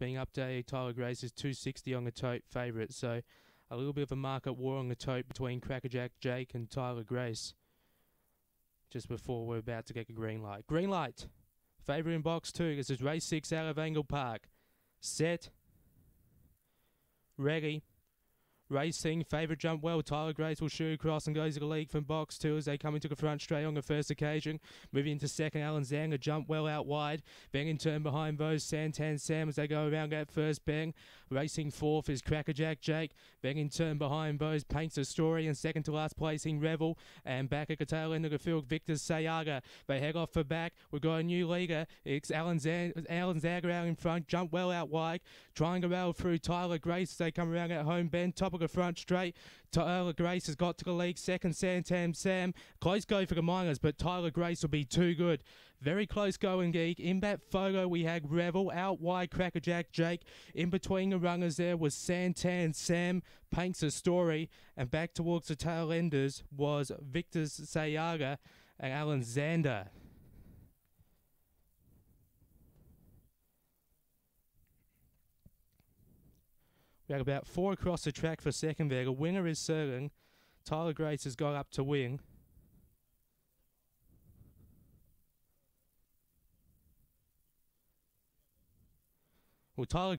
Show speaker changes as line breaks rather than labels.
being updated. Tyler Grace is 260 on the tote favourite, so a little bit of a market war on the tote between Crackerjack Jake and Tyler Grace. Just before we're about to get a green light. Green light. Favourite in box two. This is race six out of Angle Park. Set. Ready. Racing, favourite jump well. Tyler Grace will shoot across and goes to the lead from box two as they come into the front straight on the first occasion. Moving into second, Alan Zanger jump well out wide. Bang in turn behind those Santan Sam as they go around that first bang. Racing fourth is Crackerjack Jake. Bang in turn behind those paints a story and second to last placing Revel. And back at the tail end of the field, Victor Sayaga. They head off for back. We've got a new leader. It's Alan, Zan- Alan out in front. Jump well out wide. Trying to rail through Tyler Grace as they come around at home bend. Top of the front straight. Tyler Grace has got to the league. Second, Santan Sam. Close go for the minors, but Tyler Grace will be too good. Very close going, Geek. In that photo, we had Revel out wide, Crackerjack Jake. In between the runners there was Santan Sam, paints a story. And back towards the tail enders was Victor Sayaga and Alan Zander. About four across the track for second there. The winner is certain. Tyler Grace has got up to win. Well, Tyler